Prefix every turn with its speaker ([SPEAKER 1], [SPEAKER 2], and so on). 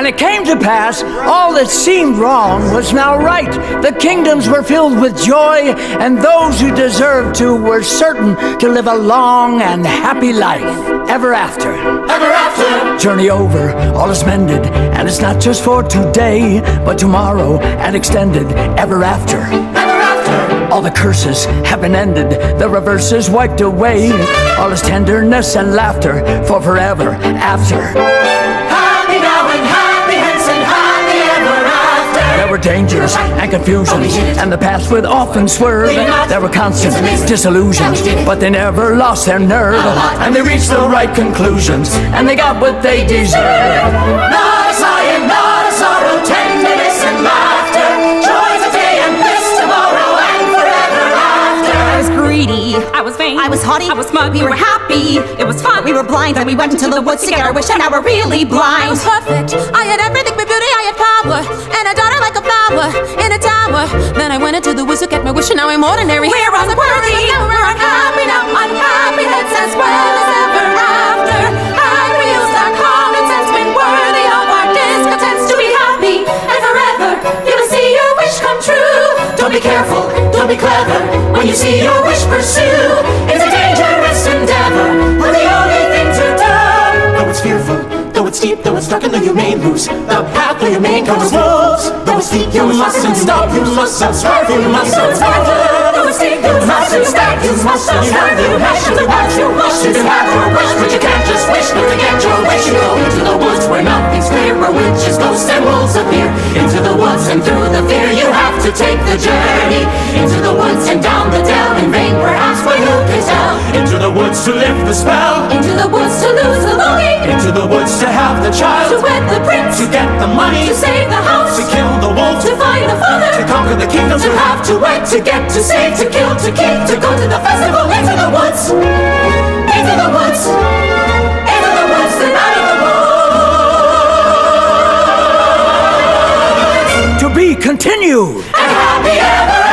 [SPEAKER 1] And it came to pass, all that seemed wrong was now right. The kingdoms were filled with joy, and those who deserved to were certain to live a long and happy life ever after.
[SPEAKER 2] Ever after.
[SPEAKER 1] Journey over, all is mended, and it's not just for today, but tomorrow and extended ever after.
[SPEAKER 2] Ever after.
[SPEAKER 1] All the curses have been ended, the reverses wiped away. All is tenderness and laughter for forever after. Dangers and confusions, and the paths would often swerve. There were constant disillusions, but they never lost their nerve. And they reached the right conclusions, and they got what they deserved.
[SPEAKER 2] Not a sigh and not a sorrow, tenderness and laughter. Joy today and bliss tomorrow and forever after.
[SPEAKER 3] I was greedy, I was vain,
[SPEAKER 4] I was haughty.
[SPEAKER 3] I was smug, we were happy, it was fun.
[SPEAKER 4] We were blind and we went into the woods to get our wish, and now we're really
[SPEAKER 3] I
[SPEAKER 4] blind.
[SPEAKER 3] was perfect, I had everything Went into the to get my wish, and now I'm ordinary.
[SPEAKER 4] We're unworthy.
[SPEAKER 3] we're unhappy now, unhappy heads as well as ever after. Had we used our common sense, been worthy of our discontents to be happy and forever, you will see your wish come true.
[SPEAKER 2] Don't be careful, don't be clever. When you see your wish pursue, it's a dangerous endeavor, but the only thing to do. Though it's fearful, though it's deep, though it's dark, and though you may lose the path, though you may come to wolves. It's deep, you mustn't stop, you mustn't swerve, you mustn't swerve. It's deep, you mustn't stop, you mustn't swerve, you mustn't swerve. You must you can have your wish, but you can't just wish, but to get your wish, you go into the woods where nothing's clear, where witches, ghosts, and wolves appear. Into the woods and through the fear, you have to take the journey. Into the woods and down the dell, in vain perhaps, but who can tell? Into the woods to lift the spell.
[SPEAKER 3] Into the woods
[SPEAKER 2] woods to have the child.
[SPEAKER 3] to wed the prince,
[SPEAKER 2] To get the money.
[SPEAKER 3] to save the house,
[SPEAKER 2] To kill the wolf.
[SPEAKER 3] to find the father.
[SPEAKER 2] To conquer the kingdoms.
[SPEAKER 3] To have, to wed, to get, to save, to kill, to keep, to go to the festival, into the woods, into the woods, into the woods, the night of the woods.
[SPEAKER 1] To be continued.
[SPEAKER 3] And happy ever